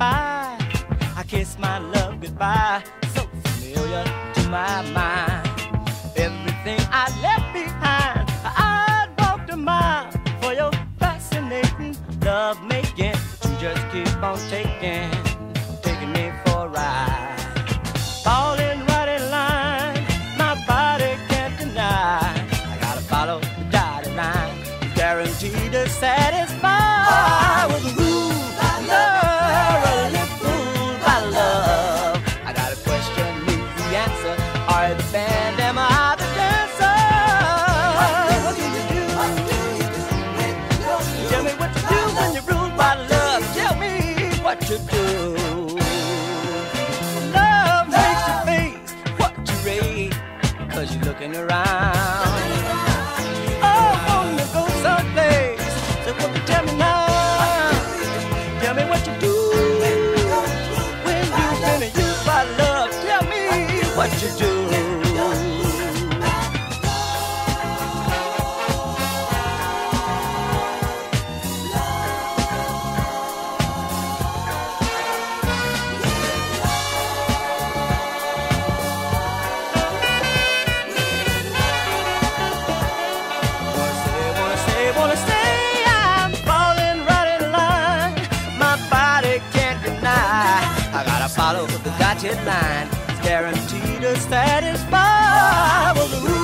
late in 65, I kiss my love goodbye. So familiar to my mind. Everything I left behind, I'd walked a mile for your fascinating love making. You just keep on taking, taking me for a ride. Falling right in line, my body can't deny. I gotta follow the dotted line, guaranteed to satisfy what you do. Love makes you face what you rate, cause you're looking around. Follow the dotted line. It's guaranteed to satisfy. Well, the